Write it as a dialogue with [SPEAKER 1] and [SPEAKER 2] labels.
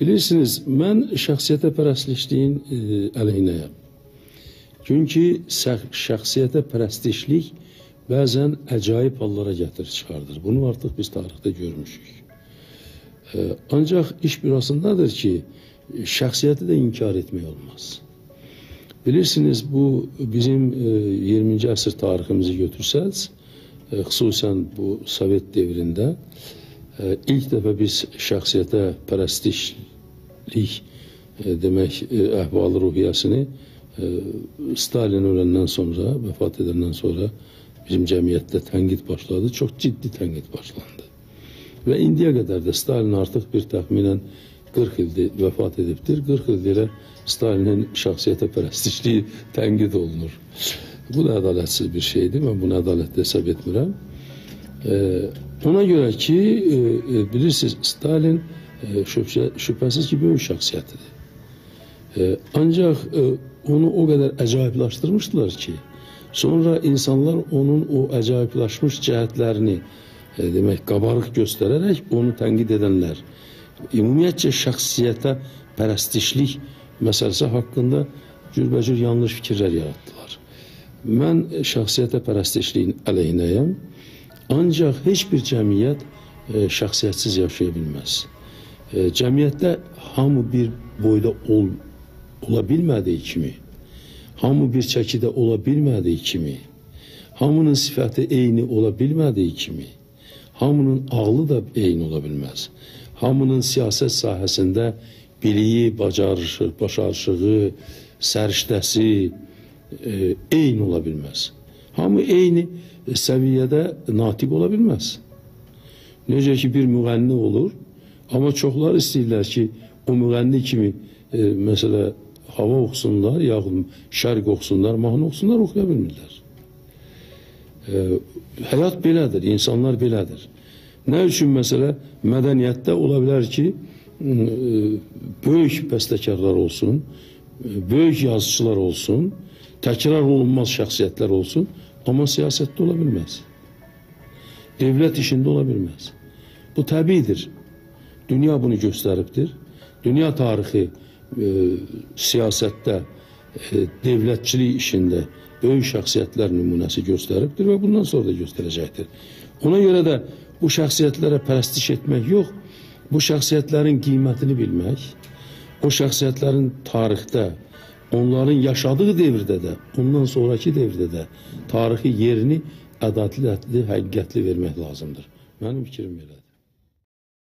[SPEAKER 1] Bilirsiniz, mən şəxsiyyətə pərəstişliyin e, əleyhinəyəm. Çünki şəxsiyyətə pərəstişlik bəzən əcaib hallara gətirir çıxardır. Bunu artıq biz tarixdə görmüşük. E, ancaq iş burasındadır ki, şəxsiyyəti də inkar etmək olmaz. Bilirsiniz, bu bizim e, 20-ci əsr tariximizi götürsəz, e, xüsusən bu Sovet devrində e, ilk dəfə biz şəxsiyyətə pərəstişlik demək əhval-ruhiyyəsini e, Stalin öləndən sonra, vəfat edəndən sonra bizim cəmiyyətdə tənqid başladı. Çox ciddi tənqid başlandı. Və indiyə qədər də Stalin artıq bir təxminən 40 ildir vəfat edibdir. 40 ildir Stalinin şəxsiyyətə pərəstişliyi tənqid olunur. Bu da ədalətsiz bir şeydir. Mən bunu ədalətli hesab etmirəm. Ona görə ki, e, e, bilirsiniz, Stalin e, şübhə, şübhəsiz ki, böyük şəxsiyyətidir. E, ancaq onu o qədər əcaiblaşdırmışdılar ki, sonra insanlar onun o əcaiblaşmış cəhətlərini demək qabarıq göstərərək onu tənqid edənlər ümumiyyətcə şəxsiyyətə pərəstişlik məsələsi haqqında cürbəcür yanlış fikirlər yaratdılar. Mən şəxsiyyətə pərəstişliyin əleyhinəyəm. Ancaq heç bir cəmiyyət e, şəxsiyyətsiz yaşaya bilməz. E, cəmiyyətdə hamı bir boyda ol, ola bilmədiyi kimi, hamı bir çəkidə ola bilmədiyi kimi, hamının sifəti eyni ola bilmədiyi kimi, hamının ağlı da eyni ola bilməz. Hamının siyasət sahəsində biliyi, bacarışı, başarışığı, səriştəsi e, eyni ola bilməz. Hamı eyni səviyyədə natiq ola bilməz. Necə ki, bir müğənni olur, amma çoxlar istəyirlər ki, o müğənni kimi e, məsələ hava oxusunlar, yaxud şərq oxusunlar, mahnı oxusunlar, oxuya bilmirlər. E, həyat belədir, insanlar belədir. Nə üçün məsələ mədəniyyətdə ola bilər ki, e, böyük bəstəkarlar olsun, e, böyük yazıçılar olsun, təkrar olunmaz şəxsiyyətlər olsun, amma siyasətdə ola bilməz. Devlət işində ola bilməz. Bu təbiidir. Dünya bunu göstəribdir. Dünya tarixi e, siyasətdə, e, devlətçilik işində böyük şəxsiyyətlər nümunəsi göstəribdir və bundan sonra da göstərəcəkdir. Ona görə də bu şəxsiyyətlərə pərəstiş etmək yox, bu şəxsiyyətlərin qiymətini bilmək, o şəxsiyyətlərin tarixdə, onların yaşadığı devirdə də, ondan sonraki devirdə də tarixi yerini ədalətli, həqiqətli vermək lazımdır. Mənim fikrim belədir.